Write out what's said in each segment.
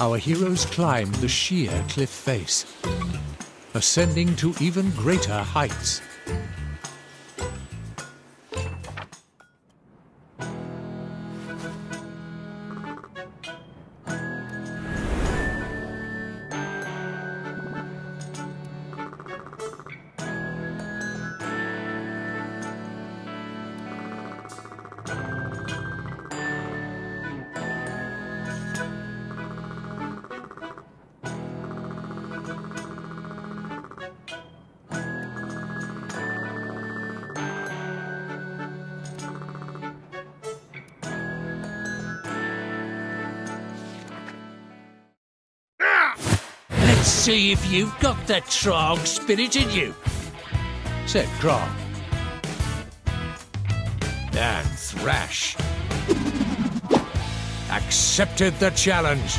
our heroes climbed the sheer cliff face, ascending to even greater heights. See if you've got that Trog spirit in you, said Grog. And Thrash accepted the challenge.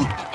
Oh!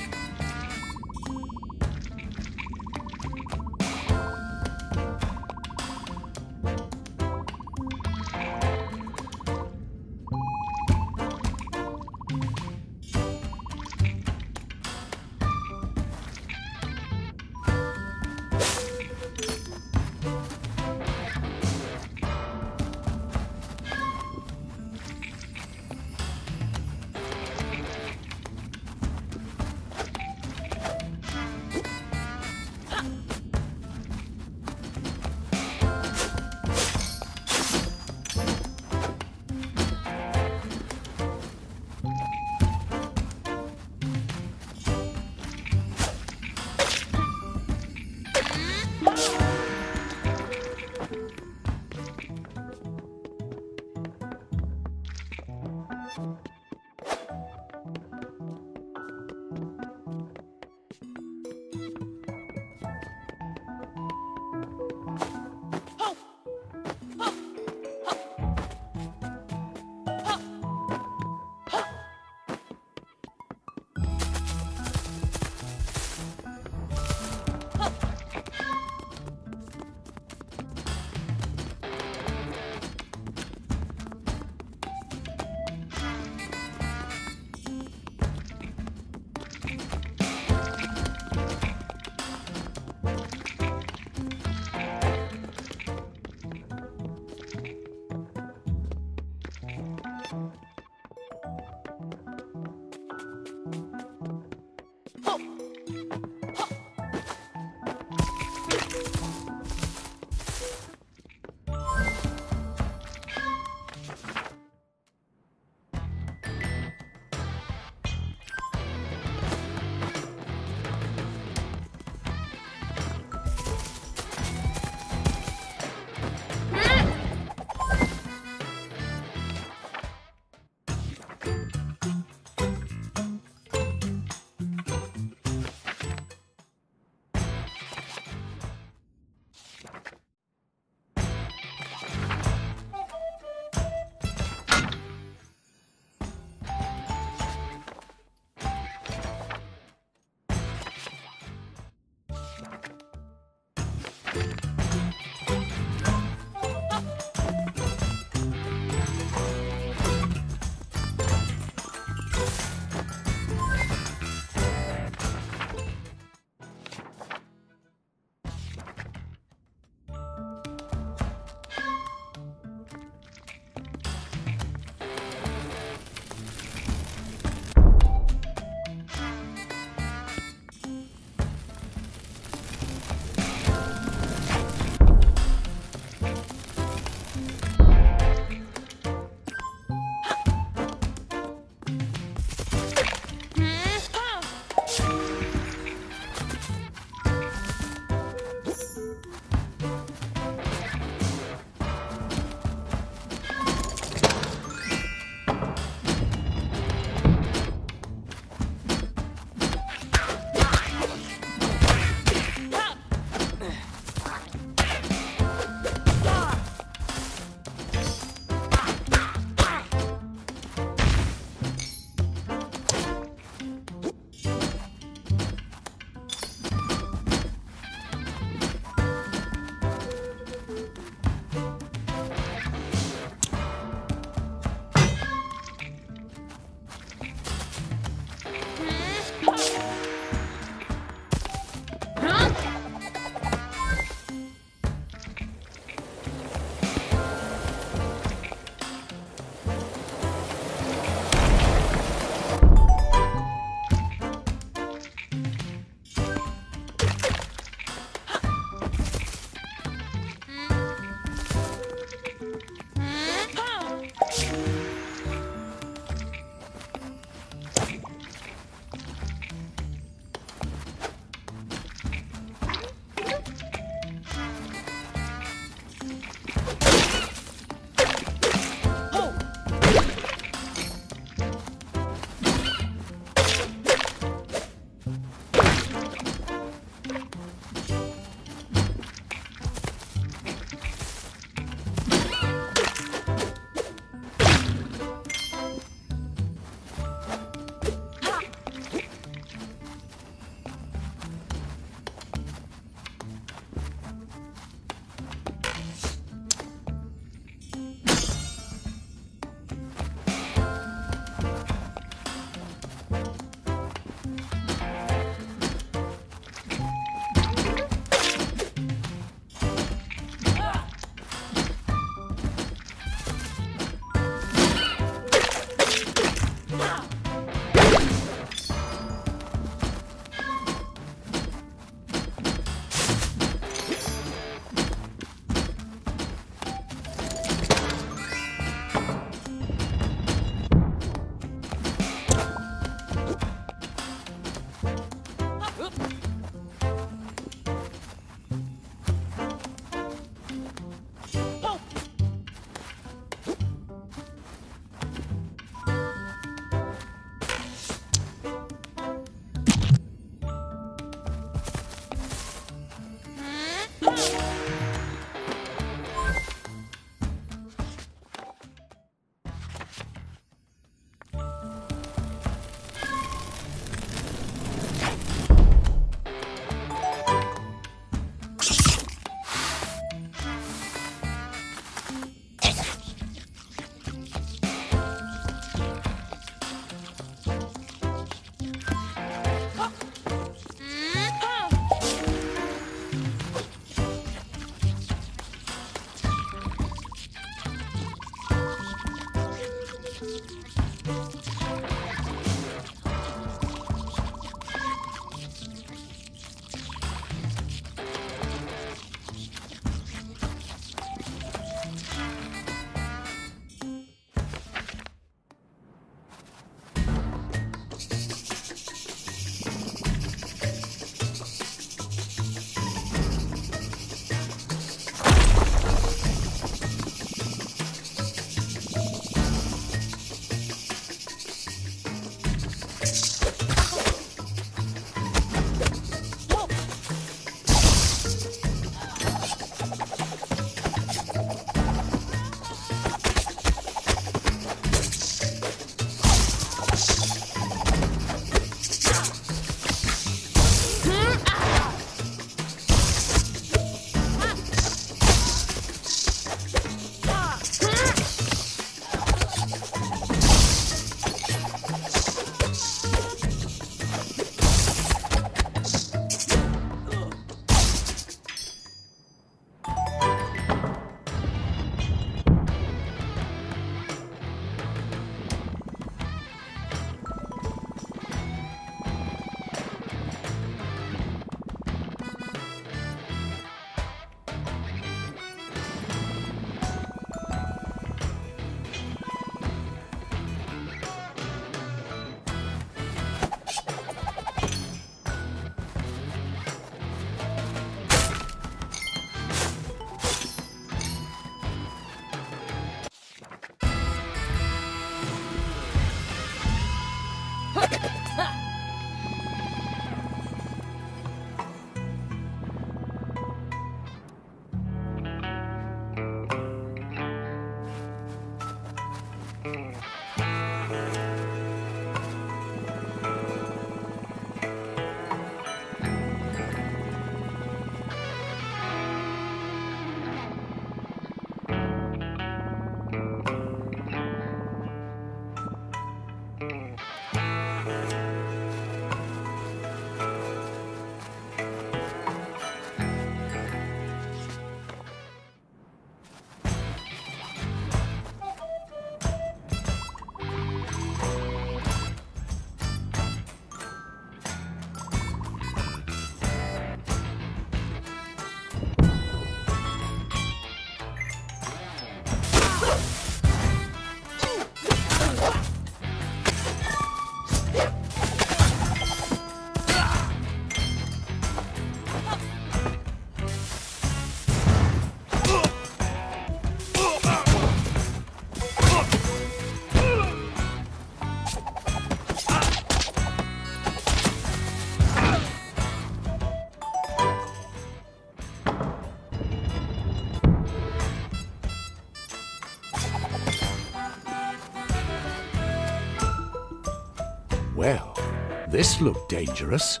This look dangerous.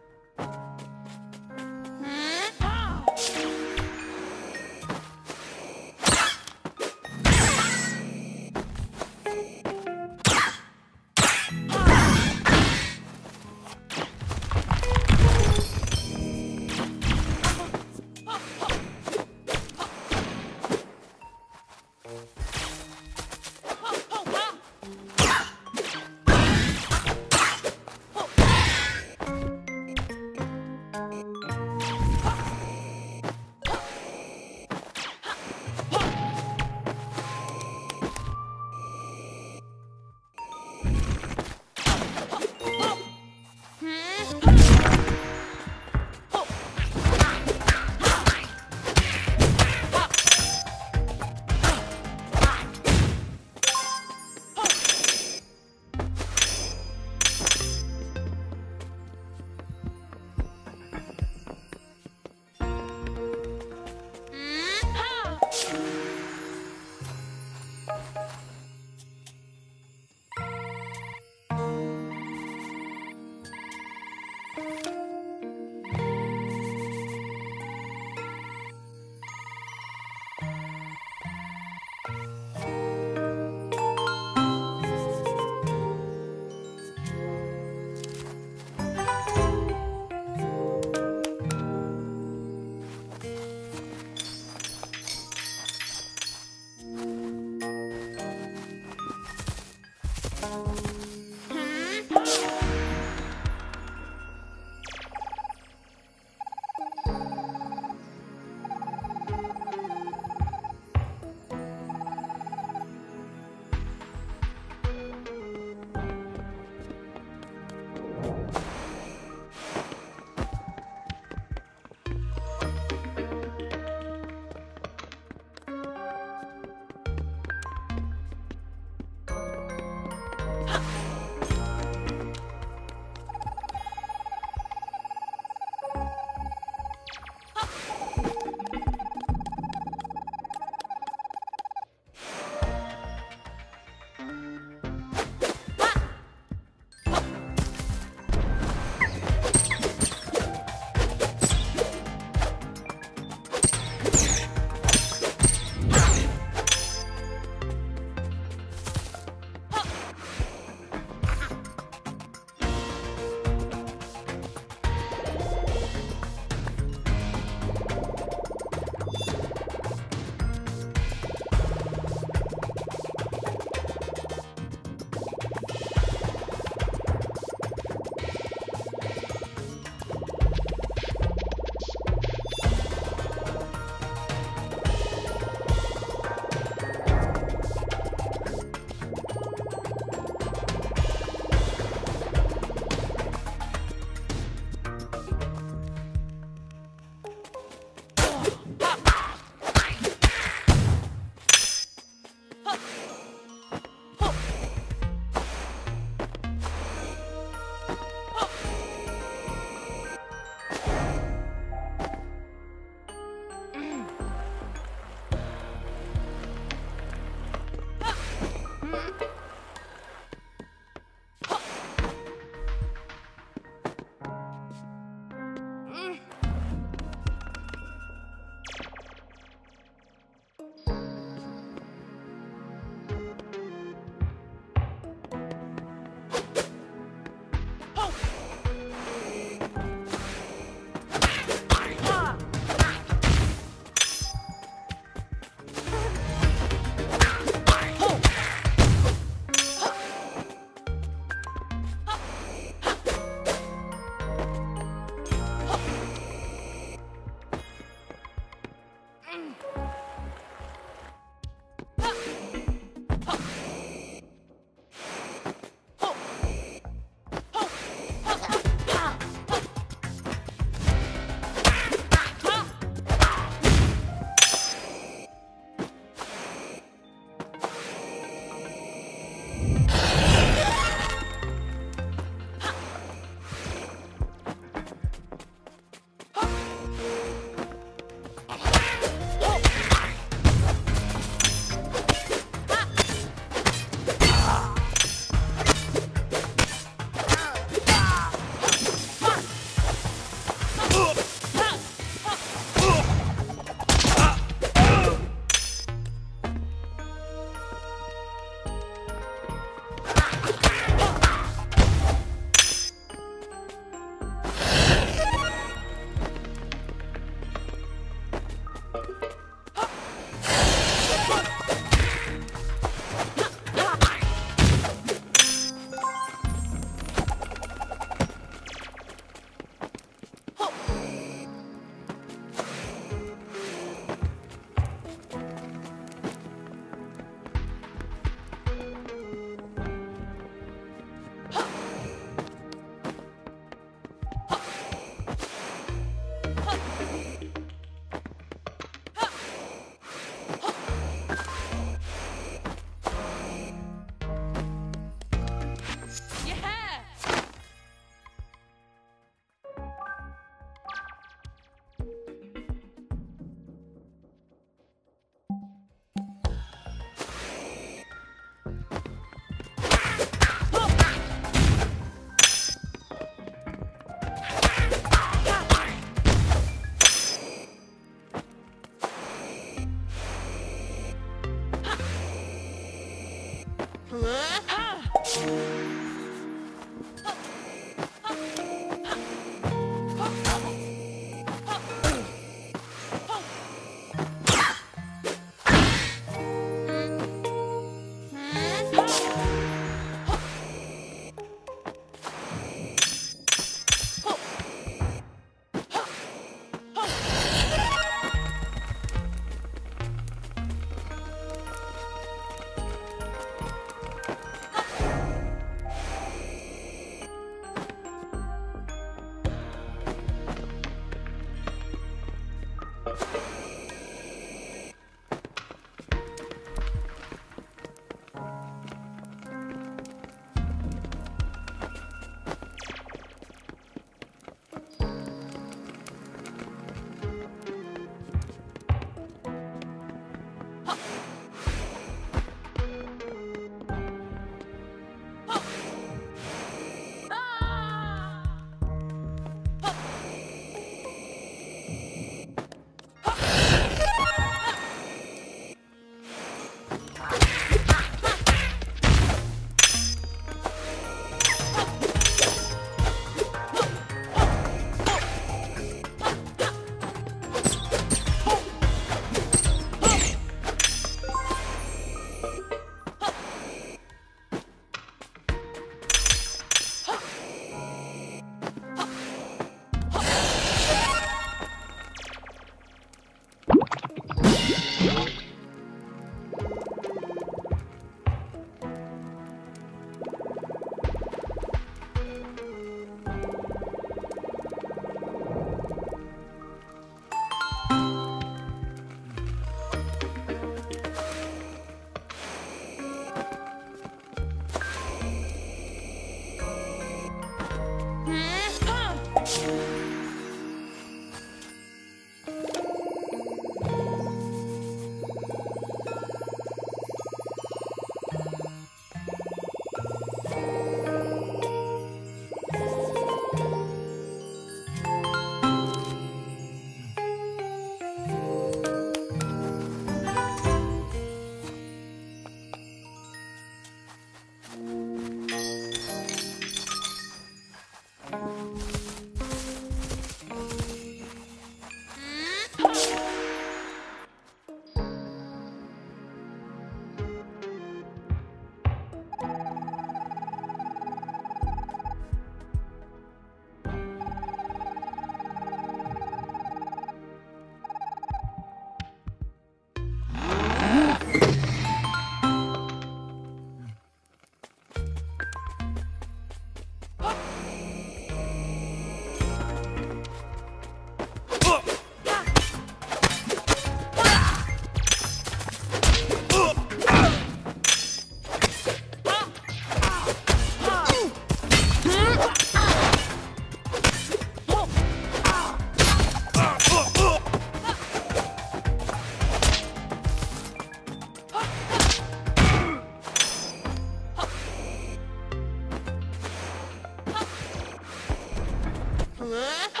왜?